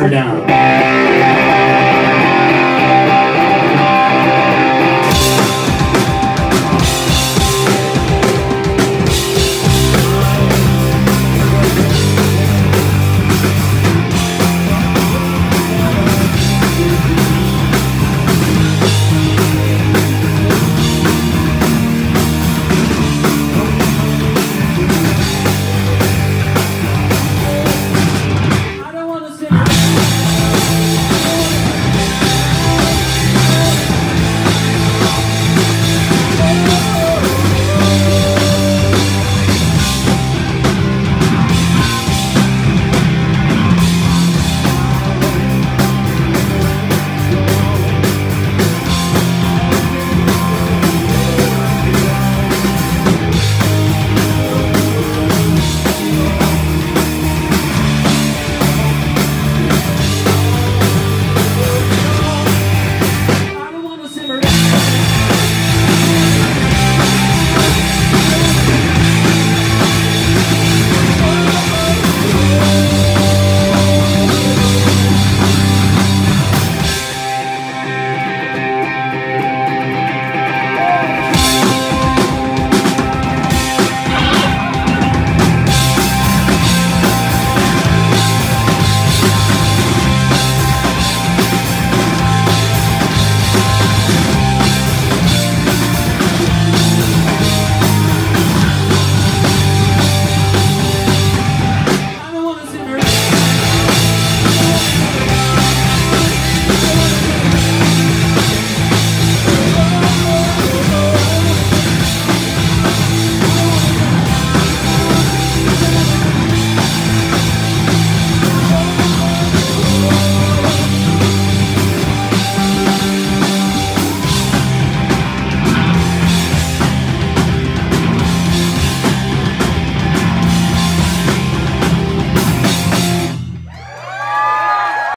hammer down.